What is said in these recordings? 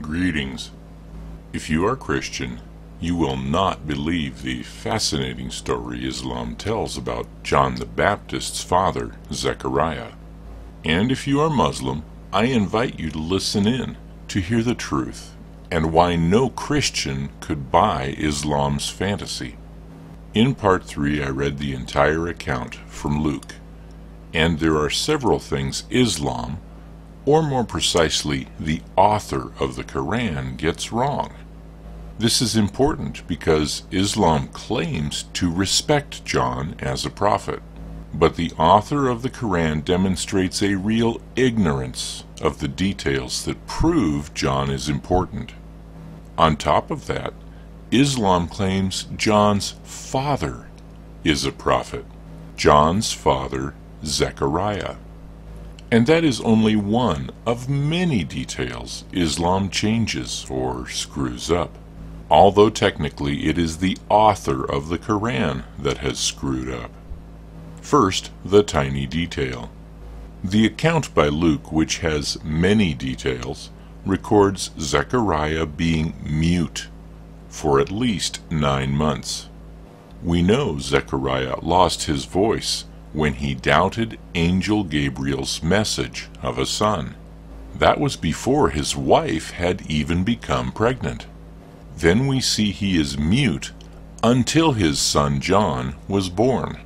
Greetings. If you are Christian, you will not believe the fascinating story Islam tells about John the Baptist's father, Zechariah. And if you are Muslim, I invite you to listen in to hear the truth and why no Christian could buy Islam's fantasy. In part 3, I read the entire account from Luke, and there are several things Islam, or more precisely, the author of the Quran, gets wrong. This is important because Islam claims to respect John as a prophet, but the author of the Quran demonstrates a real ignorance of the details that prove John is important. On top of that, Islam claims John's father is a prophet. John's father, Zechariah. And that is only one of many details Islam changes or screws up. Although technically it is the author of the Quran that has screwed up. First, the tiny detail. The account by Luke, which has many details, records Zechariah being mute for at least nine months. We know Zechariah lost his voice when he doubted Angel Gabriel's message of a son. That was before his wife had even become pregnant. Then we see he is mute until his son John was born.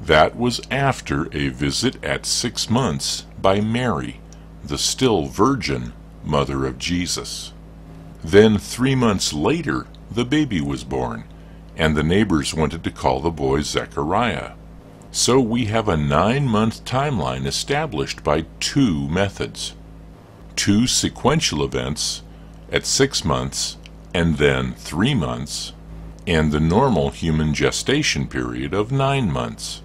That was after a visit at six months by Mary, the still virgin mother of Jesus. Then, three months later, the baby was born, and the neighbors wanted to call the boy Zechariah. So we have a nine month timeline established by two methods two sequential events at six months and then three months, and the normal human gestation period of nine months.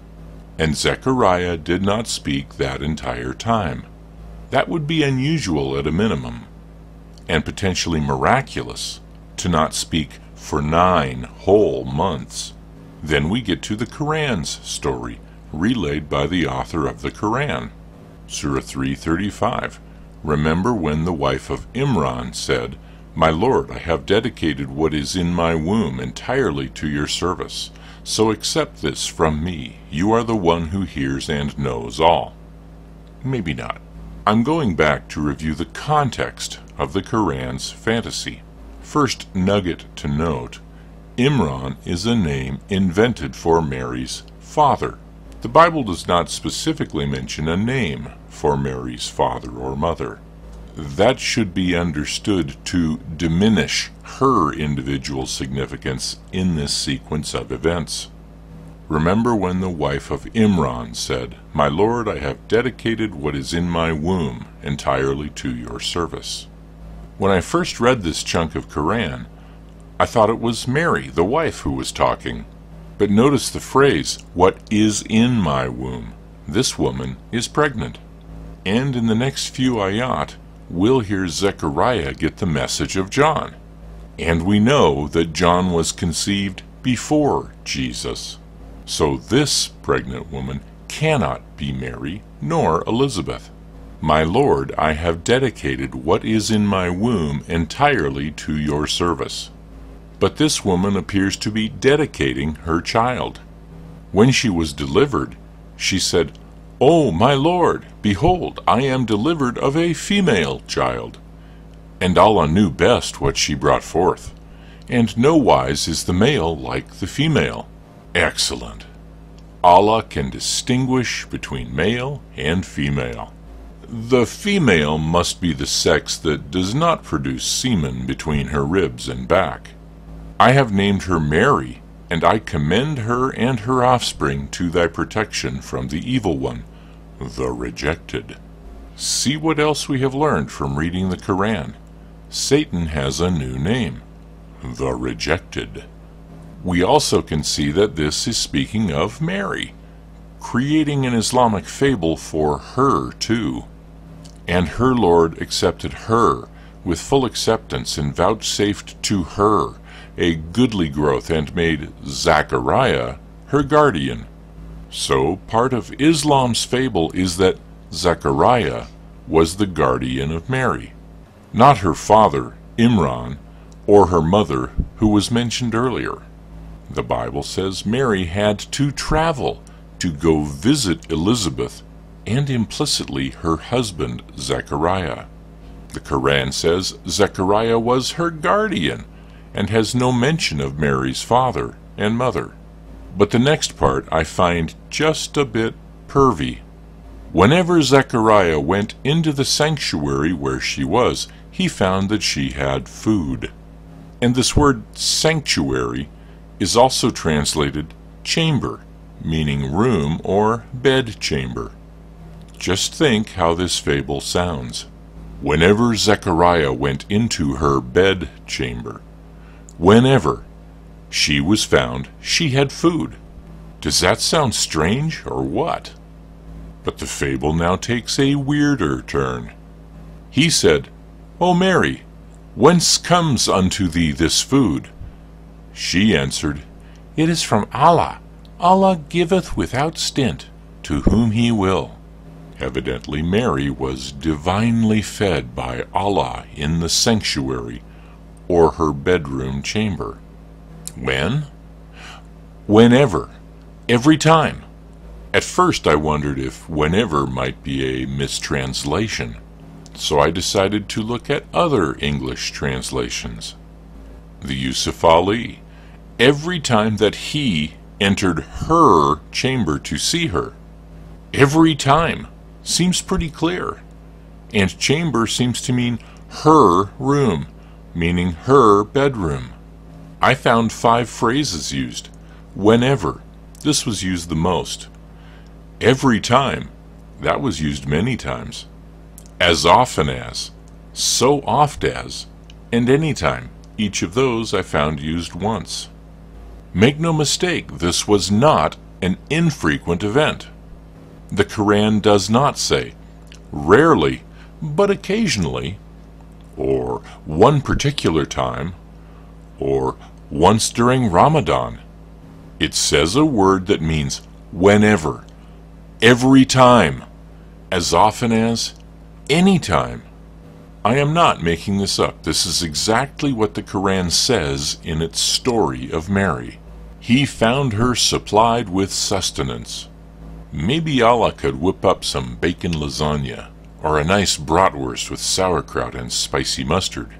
And Zechariah did not speak that entire time. That would be unusual at a minimum, and potentially miraculous to not speak for nine whole months. Then we get to the Quran's story, relayed by the author of the Quran. Surah 335. Remember when the wife of Imran said, My Lord, I have dedicated what is in my womb entirely to your service. So accept this from me. You are the one who hears and knows all. Maybe not. I'm going back to review the context of the Quran's fantasy. First nugget to note Imran is a name invented for Mary's father. The Bible does not specifically mention a name for Mary's father or mother. That should be understood to diminish her individual significance in this sequence of events. Remember when the wife of Imran said, My Lord, I have dedicated what is in my womb entirely to your service. When I first read this chunk of Quran, I thought it was Mary, the wife, who was talking. But notice the phrase, what is in my womb. This woman is pregnant. And in the next few ayat, we'll hear Zechariah get the message of John. And we know that John was conceived before Jesus. So this pregnant woman cannot be Mary nor Elizabeth. My Lord, I have dedicated what is in my womb entirely to your service. But this woman appears to be dedicating her child. When she was delivered, she said, O my Lord, behold, I am delivered of a female child. And Allah knew best what she brought forth, and no wise is the male like the female. Excellent. Allah can distinguish between male and female. The female must be the sex that does not produce semen between her ribs and back. I have named her Mary, and I commend her and her offspring to thy protection from the evil one, the rejected. See what else we have learned from reading the Koran. Satan has a new name, the rejected. We also can see that this is speaking of Mary, creating an Islamic fable for her too. And her Lord accepted her with full acceptance and vouchsafed to her a goodly growth and made Zachariah her guardian. So part of Islam's fable is that Zechariah was the guardian of Mary. not her father, Imran, or her mother, who was mentioned earlier. The Bible says Mary had to travel to go visit Elizabeth and implicitly her husband Zechariah. The Quran says Zechariah was her guardian and has no mention of Mary's father and mother. But the next part I find just a bit pervy. Whenever Zechariah went into the sanctuary where she was, he found that she had food. And this word sanctuary is also translated chamber, meaning room or bed chamber. Just think how this fable sounds. Whenever Zechariah went into her bed chamber, whenever she was found, she had food. Does that sound strange or what? But the fable now takes a weirder turn. He said, O Mary, whence comes unto thee this food? She answered, It is from Allah. Allah giveth without stint to whom he will. Evidently, Mary was divinely fed by Allah in the sanctuary or her bedroom chamber. When? Whenever. Every time. At first, I wondered if whenever might be a mistranslation, so I decided to look at other English translations. The Yusuf Ali. Every time that he entered her chamber to see her. Every time seems pretty clear. And chamber seems to mean her room, meaning her bedroom. I found five phrases used. Whenever, this was used the most. Every time, that was used many times. As often as, so oft as, and any time, each of those I found used once. Make no mistake, this was not an infrequent event. The Quran does not say, rarely, but occasionally, or one particular time, or once during Ramadan. It says a word that means whenever, every time, as often as, any time. I am not making this up. This is exactly what the Quran says in its story of Mary. He found her supplied with sustenance. Maybe Allah could whip up some bacon lasagna, or a nice bratwurst with sauerkraut and spicy mustard.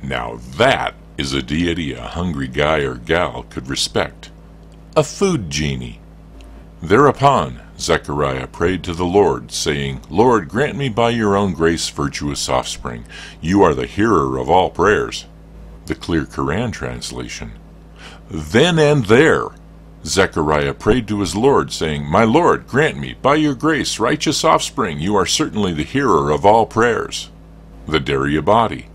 Now that is a deity a hungry guy or gal could respect. A food genie. Thereupon Zechariah prayed to the Lord, saying, Lord, grant me by your own grace virtuous offspring. You are the hearer of all prayers. The Clear Quran translation. Then and there Zechariah prayed to his Lord, saying, My Lord, grant me, by your grace, righteous offspring. You are certainly the hearer of all prayers. The Daryabadi.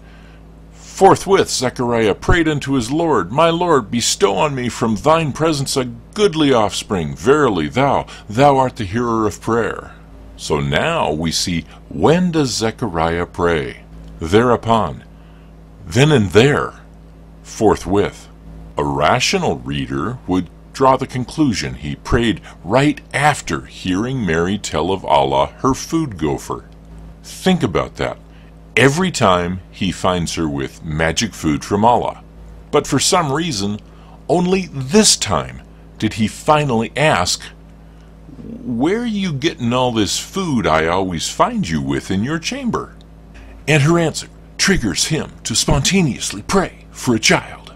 Forthwith Zechariah prayed unto his Lord, My Lord, bestow on me from thine presence a goodly offspring. Verily, thou, thou art the hearer of prayer. So now we see when does Zechariah pray? Thereupon, then and there, forthwith. A rational reader would draw the conclusion he prayed right after hearing Mary tell of Allah her food gopher. Think about that. Every time he finds her with magic food from Allah. But for some reason, only this time did he finally ask, Where are you getting all this food I always find you with in your chamber? And her answer triggers him to spontaneously pray for a child.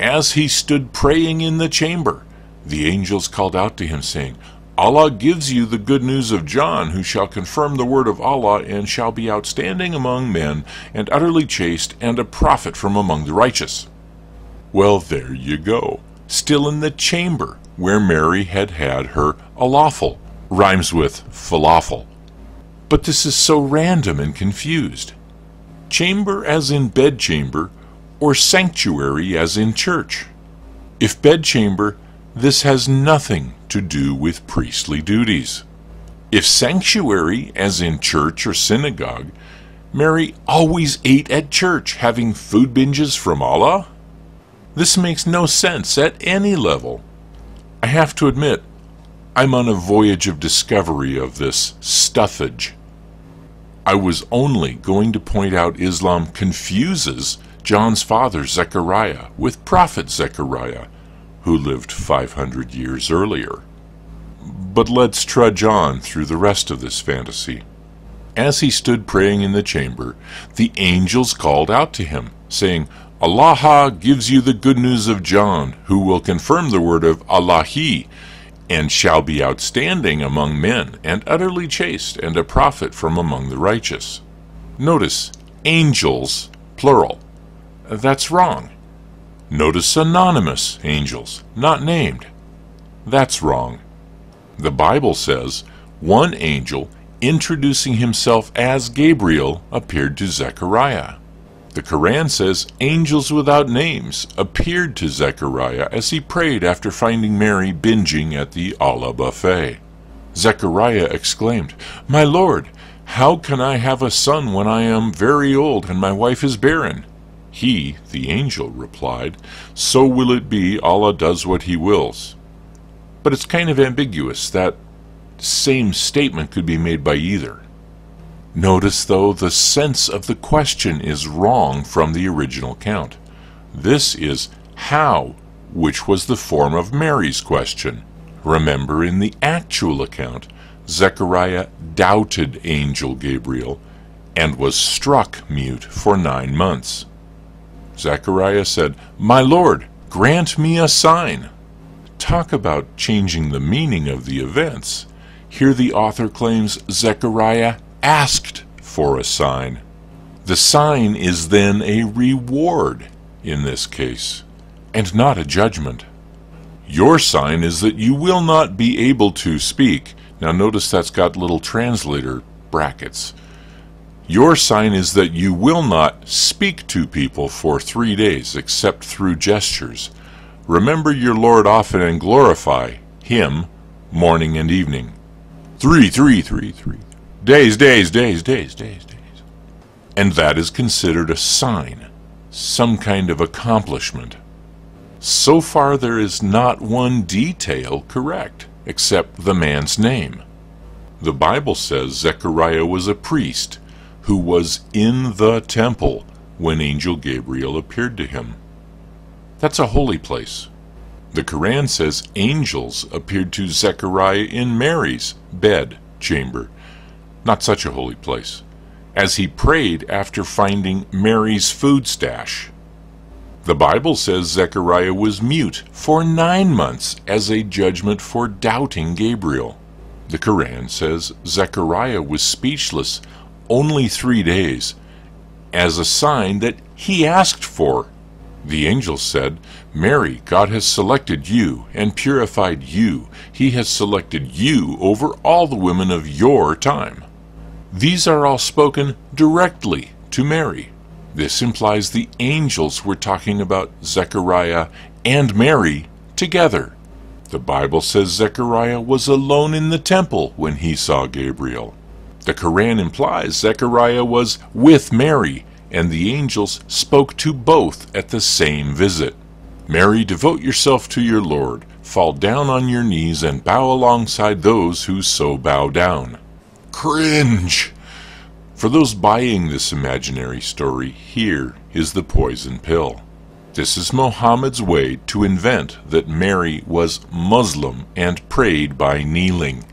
As he stood praying in the chamber, the angels called out to him, saying, Allah gives you the good news of John, who shall confirm the word of Allah, and shall be outstanding among men, and utterly chaste, and a prophet from among the righteous. Well, there you go. Still in the chamber where Mary had had her alafel, rhymes with falafel. But this is so random and confused. Chamber as in bedchamber or sanctuary as in church. If bedchamber, this has nothing to do with priestly duties. If sanctuary, as in church or synagogue, Mary always ate at church, having food binges from Allah? This makes no sense at any level. I have to admit, I'm on a voyage of discovery of this stuffage. I was only going to point out Islam confuses John's father Zechariah with Prophet Zechariah, who lived 500 years earlier. But let's trudge on through the rest of this fantasy. As he stood praying in the chamber, the angels called out to him, saying, Allah gives you the good news of John, who will confirm the word of Allahi, and shall be outstanding among men, and utterly chaste, and a prophet from among the righteous. Notice, angels, plural. That's wrong. Notice anonymous angels, not named. That's wrong. The Bible says one angel introducing himself as Gabriel appeared to Zechariah. The Quran says angels without names appeared to Zechariah as he prayed after finding Mary binging at the Allah buffet. Zechariah exclaimed, My Lord, how can I have a son when I am very old and my wife is barren? He, the angel, replied, So will it be, Allah does what he wills. But it's kind of ambiguous. That same statement could be made by either. Notice, though, the sense of the question is wrong from the original count. This is how, which was the form of Mary's question. Remember, in the actual account, Zechariah doubted angel Gabriel and was struck mute for nine months. Zechariah said, My Lord, grant me a sign. Talk about changing the meaning of the events. Here the author claims Zechariah asked for a sign. The sign is then a reward in this case, and not a judgment. Your sign is that you will not be able to speak. Now notice that's got little translator brackets. Your sign is that you will not speak to people for three days except through gestures. Remember your Lord often and glorify Him morning and evening. Three, three, three, three. Days, days, days, days, days, days. And that is considered a sign, some kind of accomplishment. So far, there is not one detail correct, except the man's name. The Bible says Zechariah was a priest who was in the temple when Angel Gabriel appeared to him. That's a holy place. The Quran says angels appeared to Zechariah in Mary's bed chamber not such a holy place, as he prayed after finding Mary's food stash. The Bible says Zechariah was mute for nine months as a judgment for doubting Gabriel. The Quran says Zechariah was speechless only three days as a sign that he asked for. The angel said, Mary, God has selected you and purified you. He has selected you over all the women of your time. These are all spoken directly to Mary. This implies the angels were talking about Zechariah and Mary together. The Bible says Zechariah was alone in the temple when he saw Gabriel. The Quran implies Zechariah was with Mary, and the angels spoke to both at the same visit. Mary, devote yourself to your Lord, fall down on your knees, and bow alongside those who so bow down. Cringe! For those buying this imaginary story, here is the poison pill. This is Mohammed's way to invent that Mary was Muslim and prayed by kneeling.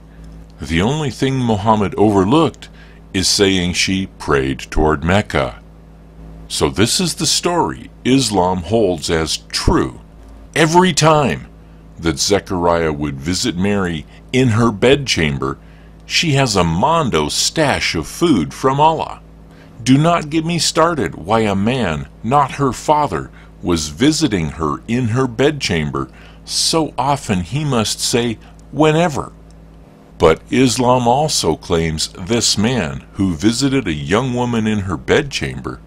The only thing Muhammad overlooked is saying she prayed toward Mecca. So this is the story Islam holds as true. Every time that Zechariah would visit Mary in her bedchamber, she has a mondo stash of food from Allah. Do not get me started why a man, not her father, was visiting her in her bedchamber so often he must say whenever. But Islam also claims this man who visited a young woman in her bedchamber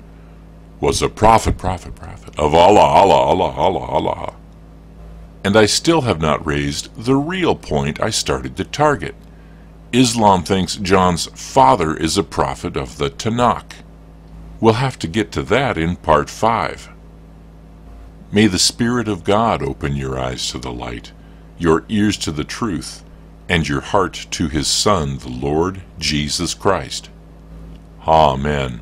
was a prophet, prophet, prophet of Allah, Allah, Allah, Allah, Allah. And I still have not raised the real point I started to target. Islam thinks John's father is a prophet of the Tanakh. We'll have to get to that in part 5. May the Spirit of God open your eyes to the light, your ears to the truth, and your heart to His Son, the Lord Jesus Christ. Amen.